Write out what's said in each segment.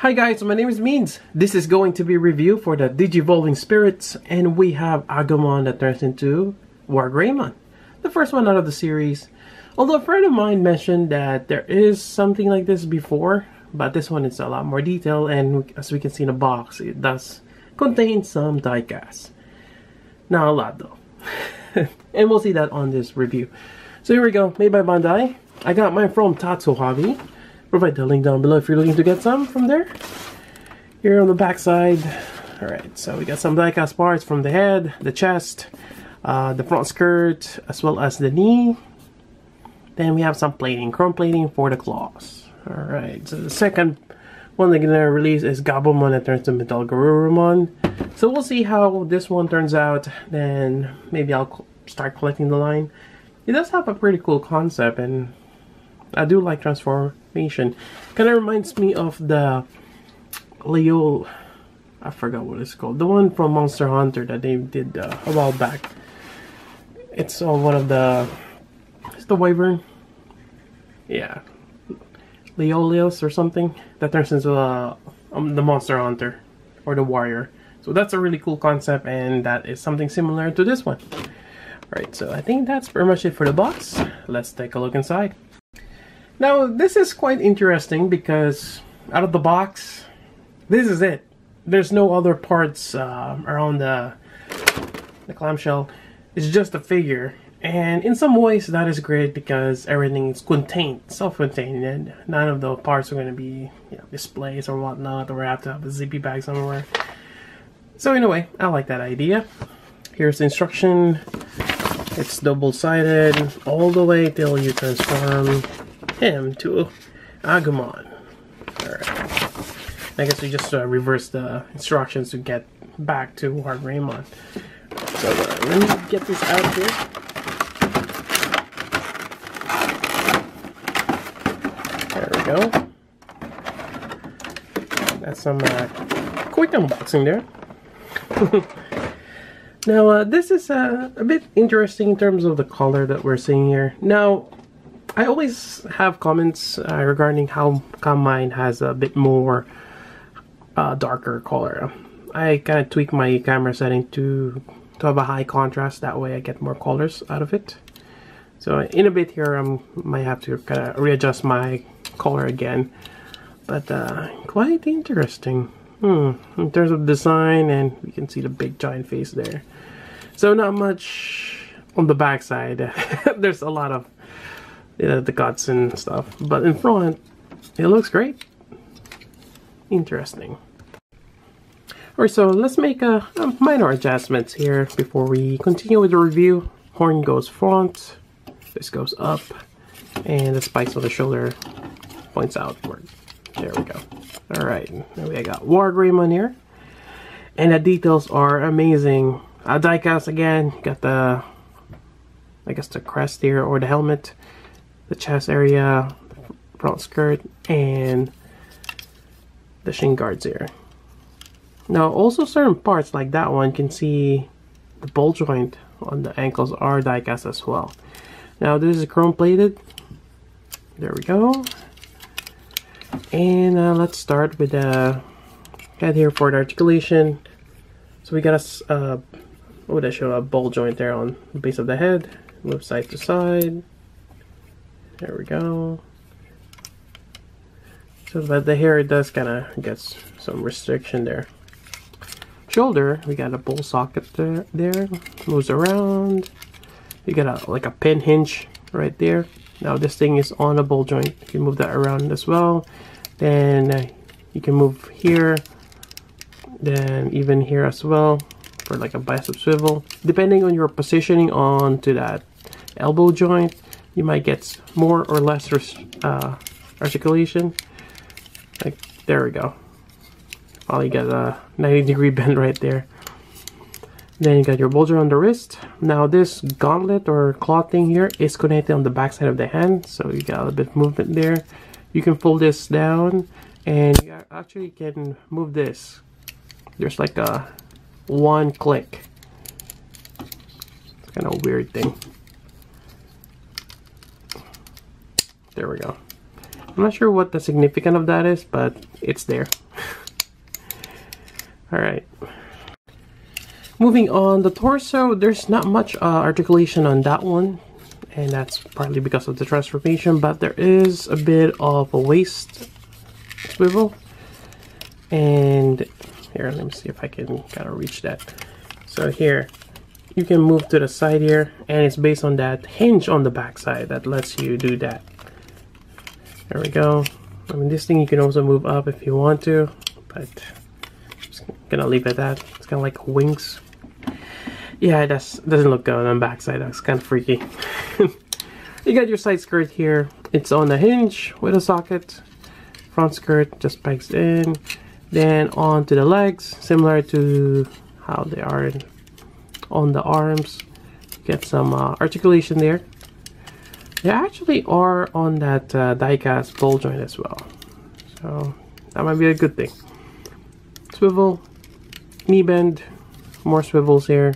Hi guys, my name is Meads. This is going to be a review for the Digivolving Spirits and we have Agumon that turns into Wargreymon. The first one out of the series. Although a friend of mine mentioned that there is something like this before, but this one is a lot more detailed and as we can see in the box, it does contain some diecast. Not a lot though. and we'll see that on this review. So here we go, made by Bandai. I got mine from Tatsu Hobby. Provide the link down below if you're looking to get some from there. Here on the back side. Alright, so we got some diecast parts from the head, the chest, uh, the front skirt, as well as the knee. Then we have some plating, chrome plating for the claws. Alright, so the second one they're gonna release is Gabumon that turns to Metal Garurumon. So we'll see how this one turns out. Then maybe I'll start collecting the line. It does have a pretty cool concept, and I do like transformation. Kind of reminds me of the Leo. I forgot what it's called. The one from Monster Hunter that they did uh, a while back. It's uh, one of the. It's the Wyvern. Yeah, Leolios or something that turns into uh, um, the Monster Hunter or the Warrior. So that's a really cool concept and that is something similar to this one. Right, so I think that's pretty much it for the box. Let's take a look inside. Now, this is quite interesting because out of the box, this is it. There's no other parts uh, around the, the clamshell. It's just a figure and in some ways, that is great because everything is contained, self-contained, and none of the parts are going to be you know, displays or whatnot, or have to have a zippy bag somewhere. So in a way, I like that idea. Here's the instruction. It's double-sided all the way till you transform him to Agumon. Alright. I guess we just uh, reverse the instructions to get back to Wargreymon. So uh, let me get this out here. There we go. That's some uh, quick unboxing there. now, uh, this is uh, a bit interesting in terms of the color that we're seeing here. Now, I always have comments uh, regarding how come mine has a bit more uh, darker color. I kind of tweak my camera setting to to have a high contrast. That way, I get more colors out of it. So in a bit here, I might have to kind of readjust my color again. But uh, quite interesting. Hmm. In terms of design, and we can see the big giant face there. So not much on the back side. There's a lot of know, the guts and stuff. But in front, it looks great. Interesting. Alright, so let's make a, a minor adjustments here before we continue with the review. Horn goes front, this goes up, and the spikes on the shoulder points outward. There we go. Alright, we got Wargreymon here. And the details are amazing. Uh, diecast again, got the, I guess the crest here, or the helmet, the chest area, front skirt, and the shin guards here. Now, also certain parts like that one can see the ball joint on the ankles are diecast as well. Now this is chrome plated. There we go. And uh, let's start with the uh, head here for the articulation. So we got a, uh, what would I show, a ball joint there on the base of the head. Move side to side. There we go. So but the hair does kind of get some restriction there. Shoulder, we got a ball socket there, there. Moves around. You got a like a pin hinge right there. Now this thing is on a ball joint. You can move that around as well. Then uh, you can move here. Then even here as well for like a bicep swivel. Depending on your positioning onto that elbow joint, you might get more or less uh, articulation. Like there we go. Probably got a 90 degree bend right there. Then you got your bulger on the wrist. Now this gauntlet or cloth thing here is connected on the back side of the hand. So you got a little bit of movement there. You can pull this down and you actually can move this. There's like a one click. It's kind of a weird thing. There we go. I'm not sure what the significance of that is, but it's there. Alright. Moving on, the torso, there's not much uh, articulation on that one. And that's partly because of the transformation, but there is a bit of a waist swivel. And here, let me see if I can kind of reach that. So here, you can move to the side here, and it's based on that hinge on the backside that lets you do that. There we go. I mean, this thing you can also move up if you want to, but I'm just gonna leave it at that. It's kind of like wings. Yeah, it does, doesn't look good on the back side. That's kind of freaky. you got your side skirt here. It's on the hinge with a socket. Front skirt just pegs in. Then onto the legs, similar to how they are on the arms. Get some uh, articulation there. They actually are on that uh, die-cast ball joint as well. So that might be a good thing. Swivel, knee bend, more swivels here.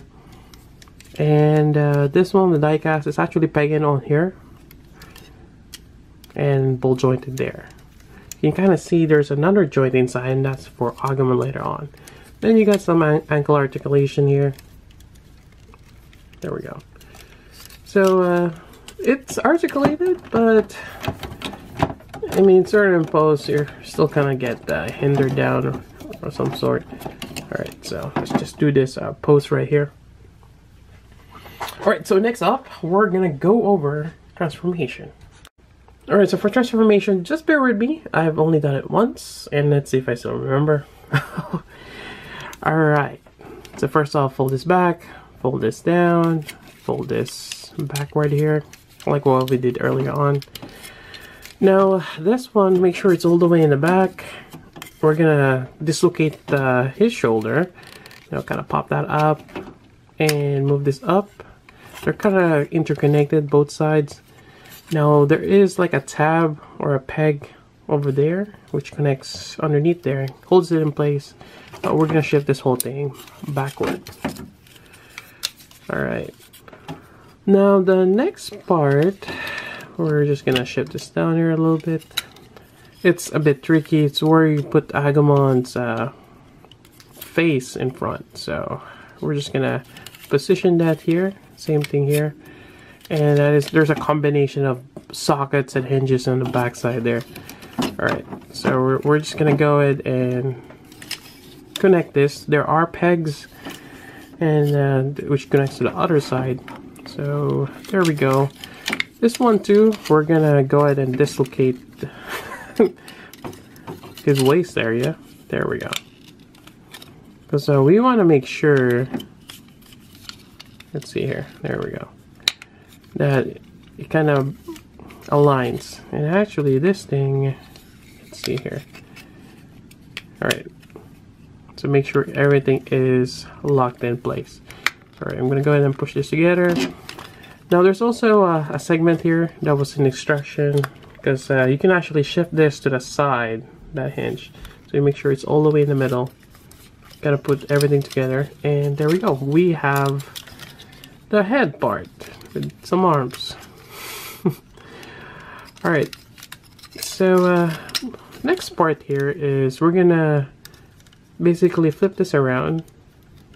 And uh, this one, the die-cast, is actually pegging on here. And ball jointed there. You can kind of see there's another joint inside and that's for Agumon later on. Then you got some an ankle articulation here. There we go. So, uh, it's articulated, but I mean, certain pose you're still kind of get uh, hindered down or, or, some sort. Alright, so let's just do this uh, right here. Alright, so next up, we're gonna go over transformation. Alright, so for transformation, just bear with me. I've only done it once, and let's see if I still remember. Alright, so first off, fold this back, fold this down, fold this backward here like what we did earlier on. Now, this one, make sure it's all the way in the back. We're gonna dislocate uh, his shoulder. Now, kind of pop that up and move this up. They're kind of interconnected, both sides. Now, there is like a tab or a peg over there, which connects underneath there, holds it in place. But we're gonna shift this whole thing backward. All right. Now the next part, we're just gonna shift this down here a little bit. It's a bit tricky. It's where you put Agumon's uh, face in front. So we're just gonna position that here. Same thing here. And that is there's a combination of sockets and hinges on the back side there. Alright, so we're, we're just gonna go ahead and connect this. There are pegs and uh, which connects to the other side so there we go. This one too, we're gonna go ahead and dislocate his waist area. There we go. Uh, we want to make sure, let's see here, there we go, that it kind of aligns. And actually this thing, let's see here. Alright, so make sure everything is locked in place. Alright, I'm going to go ahead and push this together. Now there's also a, a segment here that was in extraction because uh, you can actually shift this to the side, that hinge. So you make sure it's all the way in the middle. Gotta put everything together and there we go. We have the head part with some arms. Alright, so uh, next part here is we're gonna basically flip this around,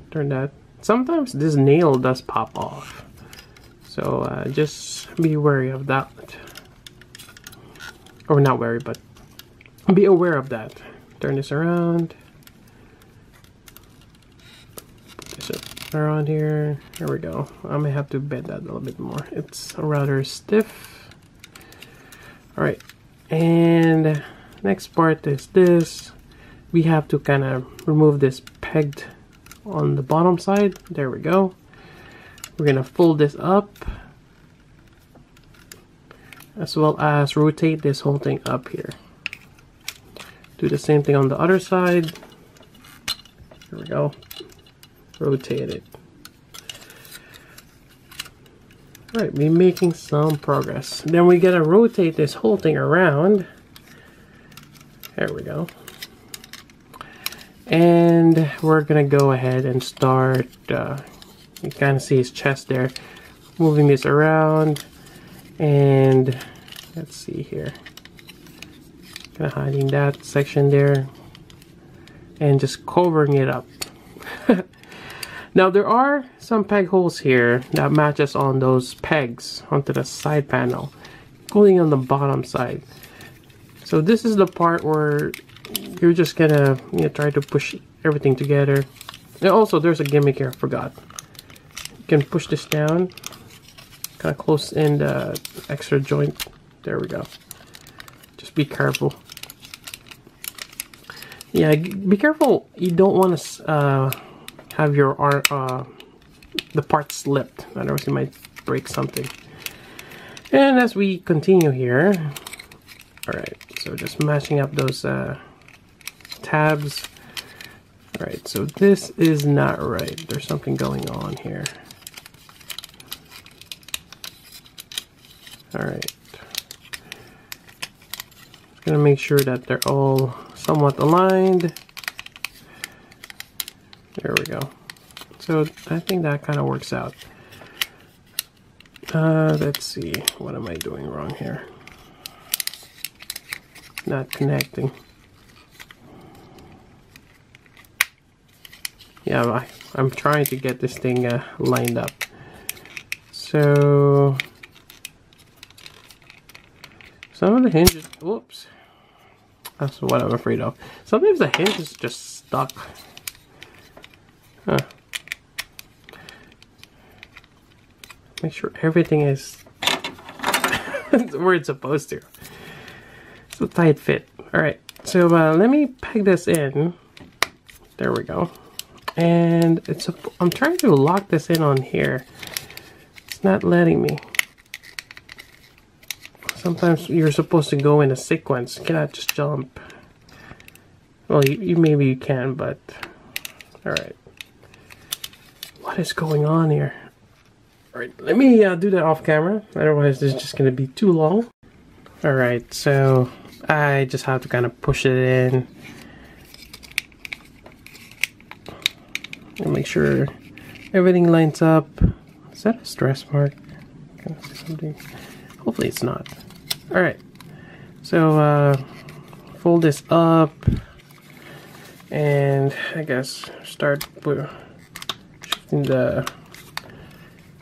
turn that sometimes this nail does pop off so uh, just be wary of that. Or not wary but be aware of that. Turn this around. This around here. Here we go. I may have to bend that a little bit more. It's rather stiff. All right and next part is this. We have to kind of remove this pegged on the bottom side. There we go. We're gonna fold this up as well as rotate this whole thing up here. Do the same thing on the other side. There we go. Rotate it. Alright, we're making some progress. Then we gotta rotate this whole thing around. There we go. And we're gonna go ahead and start, uh, you kind of see his chest there, moving this around. And let's see here. kind of hiding that section there and just covering it up now there are some peg holes here that matches on those pegs onto the side panel including on the bottom side so this is the part where you're just gonna you know, try to push everything together and also there's a gimmick here I forgot can push this down kind of close in the extra joint there we go just be careful yeah, be careful. You don't want to uh, have your arm, uh, the part slipped. Otherwise, you might break something. And as we continue here, alright, so just matching up those uh, tabs. Alright, so this is not right. There's something going on here. Alright. Gonna make sure that they're all somewhat aligned. There we go. So I think that kind of works out. Uh, let's see. What am I doing wrong here? Not connecting. Yeah, I, I'm trying to get this thing uh, lined up. So some of the hinges, whoops. That's what I'm afraid of. Sometimes the hinge is just stuck. Huh. Make sure everything is where it's supposed to. It's a tight fit. Alright, so uh, let me peg this in. There we go. And it's a, I'm trying to lock this in on here. It's not letting me. Sometimes you're supposed to go in a sequence. You cannot just jump. Well, you, you maybe you can, but... Alright. What is going on here? Alright, let me uh, do that off camera. Otherwise, this is just going to be too long. Alright, so I just have to kind of push it in. And make sure everything lines up. Is that a stress mark? Hopefully it's not. Alright, so uh, fold this up and I guess start shifting the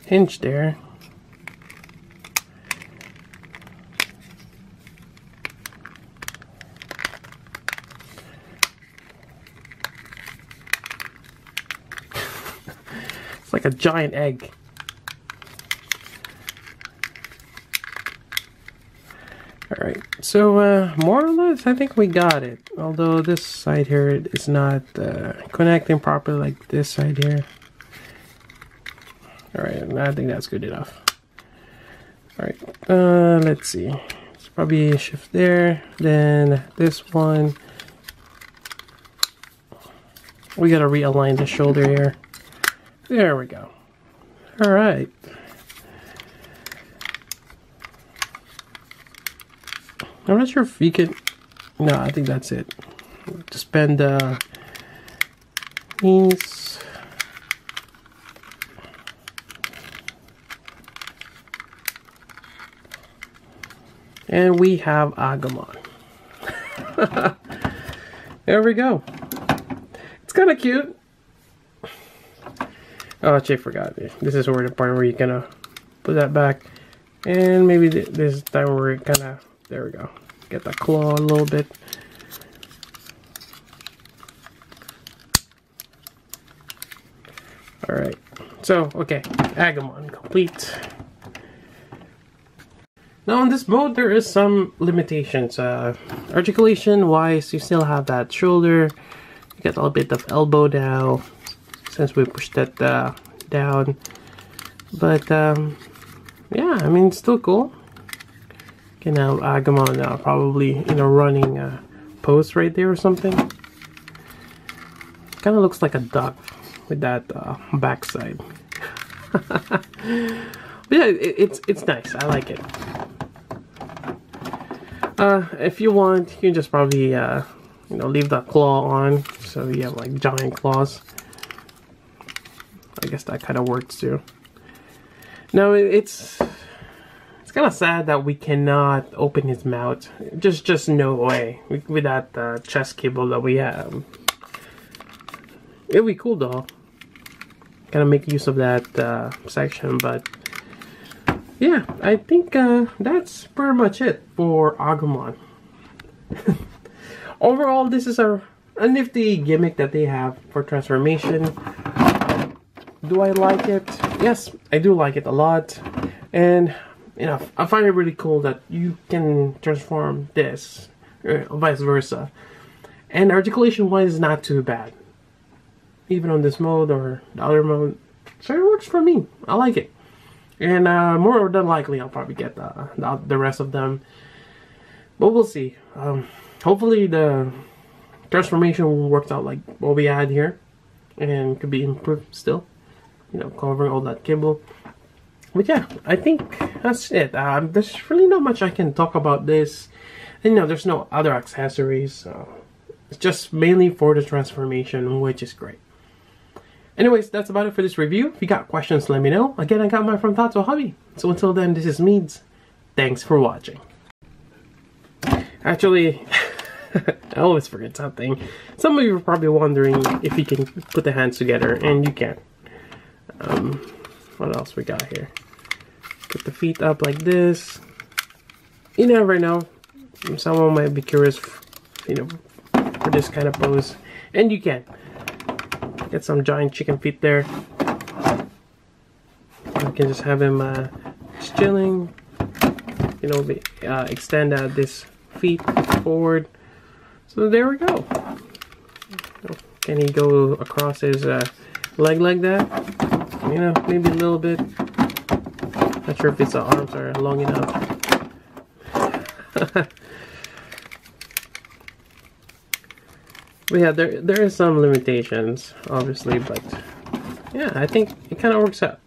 hinge there. it's like a giant egg. Alright, so uh, more or less I think we got it. Although this side here is not uh, connecting properly like this side here. Alright, I think that's good enough. Alright, uh, let's see. It's probably shift there. Then this one. We gotta realign the shoulder here. There we go. Alright. I'm not sure if you can. No, I think that's it. Just bend the uh, knees. And we have Agumon. there we go. It's kind of cute. Oh, I forgot. This is where the part where you're gonna put that back. And maybe this time we're kind of there we go. Get that claw a little bit. Alright. So, okay. Agumon complete. Now in this mode there is some limitations. Uh, articulation wise you still have that shoulder. You get a little bit of elbow now since we pushed that uh, down. But um, yeah, I mean it's still cool. Okay, now Agumon uh, probably in a running uh, pose right there or something. Kind of looks like a duck with that uh, backside. yeah, it, it's it's nice. I like it. Uh, if you want, you can just probably uh, you know leave the claw on, so you have like giant claws. I guess that kind of works too. Now it's kind of sad that we cannot open his mouth. Just, just no way with, with that uh, chest cable that we have. It'd be cool though. Kind of make use of that uh, section, but yeah, I think uh, that's pretty much it for Agumon. Overall, this is a, a nifty gimmick that they have for transformation. Do I like it? Yes, I do like it a lot. And, you know, I find it really cool that you can transform this, or vice versa. And articulation-wise, is not too bad. Even on this mode or the other mode. So it works for me. I like it. And uh, more than likely, I'll probably get the, the, the rest of them. But we'll see. Um, hopefully the transformation works out like what we had here. And could be improved still. You know, covering all that cable. But yeah, I think that's it. Um, there's really not much I can talk about this. You know, there's no other accessories. So it's just mainly for the transformation, which is great. Anyways, that's about it for this review. If you got questions, let me know. Again, I got mine from Tatsu Hobby. So until then, this is Meads. Thanks for watching. Actually, I always forget something. Some of you are probably wondering if you can put the hands together, and you can. Um, what else we got here? Put the feet up like this. You never know. Someone might be curious, you know, for this kind of pose. And you can. Get some giant chicken feet there. You can just have him uh, just chilling. You know, uh, extend out this feet forward. So there we go. Can he go across his uh, leg like that? You know, maybe a little bit. Not sure if his arms are long enough. But yeah, there there is some limitations, obviously, but yeah, I think it kind of works out.